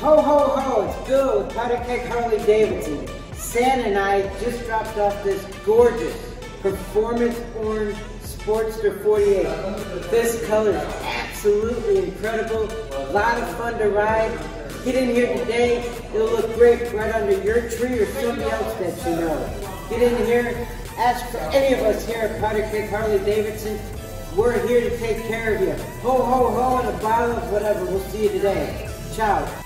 Ho, ho, ho, it's Bill with Powder Keg Harley Davidson. San and I just dropped off this gorgeous Performance Orange Sportster 48. This color is absolutely incredible, a lot of fun to ride. Get in here today, it'll look great right under your tree or somebody else that you know. Get in here, ask for any of us here at Powder Keg Harley Davidson. We're here to take care of you. Ho, ho, ho, and a bottle of whatever. We'll see you today. Ciao.